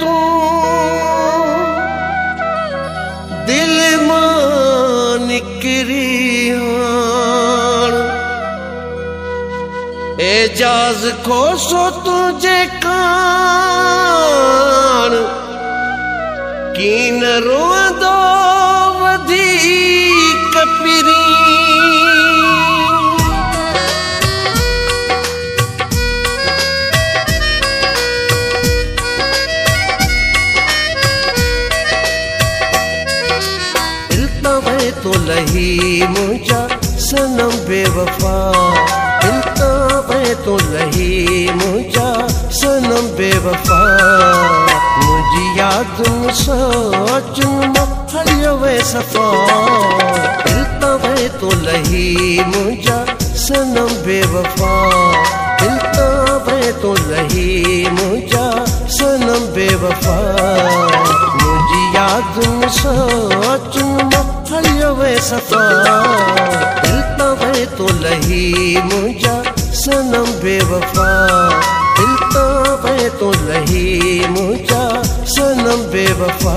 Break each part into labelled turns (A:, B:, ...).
A: तूं। मां निकिरी एजाज़ खोसो तुंहिंजे कान कीन रोअंदो वधी कपिरी तो लही मुंहिंजा सनम बेवफा। दिल तो लही मुंहिंजा सनम बेवफा। मुंहिंजी यादुनि सां चुन हलियो वे सफ़ा। दिल तो लही मुंहिंजा सनम बेवफा। दिल तो लही मुंहिंजा सनम बेवफा। मुंहिंजी यादुनि सां चुन हलियो वे सफ़ा। दिल तवे तो लही मुझा सनम बेवफा। दिल तवे तो लही मुझा सनम बेवफा।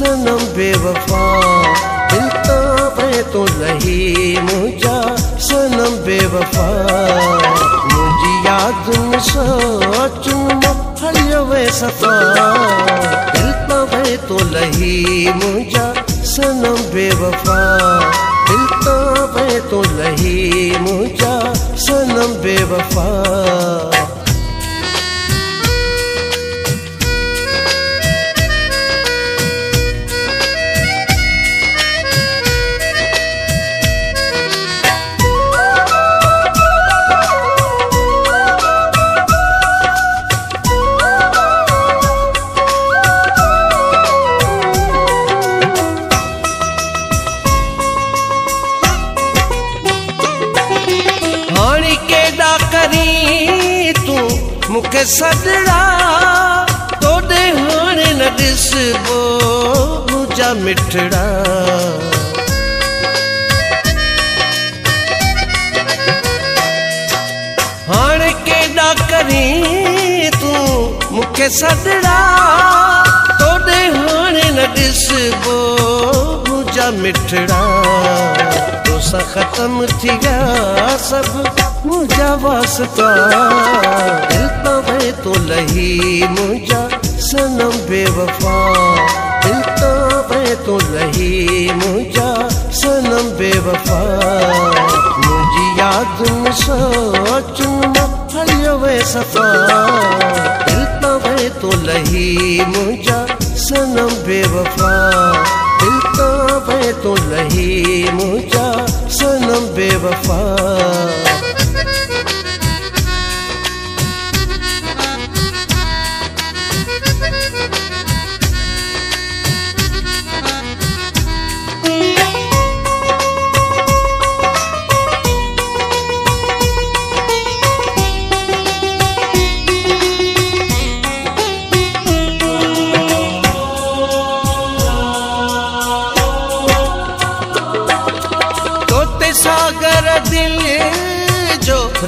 A: सनम बेवफा। दिल तवे तो लही मुंहिंजा सनम बेवफा। मुंहिंजी यादुनि सां चुन सफ़ा दिल तवे तो लही मुंहिंजा सनम बेवफा। दिल तवे तो लही मुंहिंजा सनम बेवफा। मूंखे सॾड़ा तोॾे हाणे न ॾिसबो मुंहिंजा मिठड़ा। हाणे केॾा करी तूं मूंखे सॾड़ा तोॾे हाणे न ॾिसबो मुंहिंजा मिठड़ा। तोसां ख़तम थी विया सभु मुंहिंजा वास्ता। दिल तवे तो लही मुंहिंजा सनम बेवफा। दिल तवे तो लही मुंहिंजा सनम बेवफा। मुंहिंजी याद सां चुन हलियो सफ़ा। दिल तवे तो लही मुंहिंजा सनम बेवफा। दिल तवे तो लही मुंहिंजा सनम बेवफा।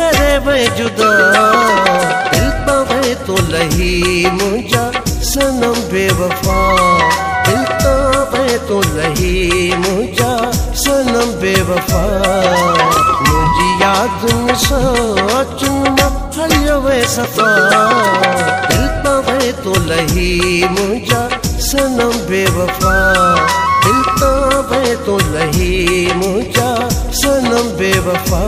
A: करे वे जुदा। दिल पावे तो लही मुझा सनम बेवफा। दिल पावे तो लही मुझा सनम बेवफा। मुझी याद हलियो सफ़ा। दिल पावे तो लही मुझा सनम बेवफा। दिल पावे तो लही मुझा सनम बेवफा।